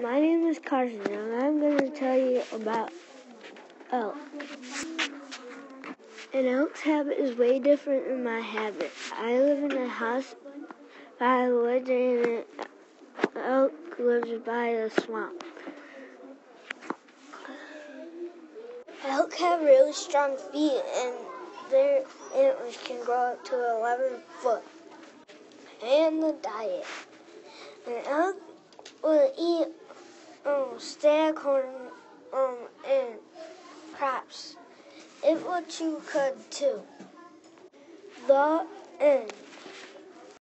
My name is Carson, and I'm going to tell you about elk. An elk's habit is way different than my habit. I live in a house by the woods, and an elk lives by a swamp. Elk have really strong feet, and their antlers can grow up to 11 foot. And the diet. An elk will eat um, staghorn um, and crops. It will chew cud too. The end.